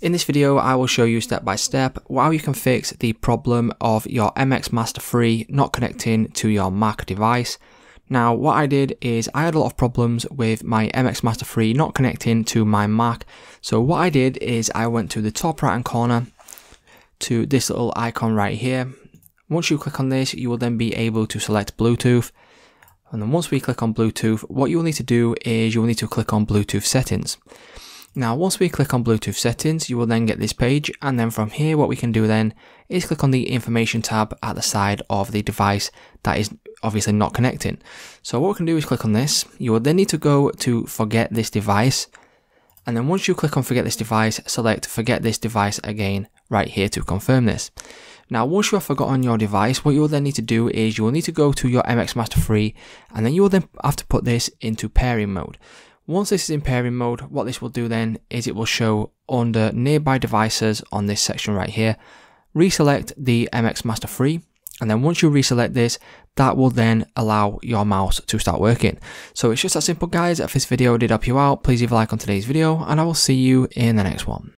In this video, I will show you step by step how you can fix the problem of your MX Master 3 not connecting to your Mac device. Now, what I did is I had a lot of problems with my MX Master 3 not connecting to my Mac. So what I did is I went to the top right hand corner to this little icon right here. Once you click on this, you will then be able to select Bluetooth. And then once we click on Bluetooth, what you will need to do is you will need to click on Bluetooth settings. Now, once we click on Bluetooth settings, you will then get this page. And then from here, what we can do then is click on the information tab at the side of the device that is obviously not connecting. So what we can do is click on this. You will then need to go to forget this device. And then once you click on forget this device, select forget this device again right here to confirm this. Now, once you have forgotten your device, what you will then need to do is you will need to go to your MX Master 3 and then you will then have to put this into pairing mode. Once this is in pairing mode, what this will do then is it will show under nearby devices on this section right here. Reselect the MX Master 3 and then once you reselect this, that will then allow your mouse to start working. So it's just that simple guys. If this video did help you out, please leave a like on today's video and I will see you in the next one.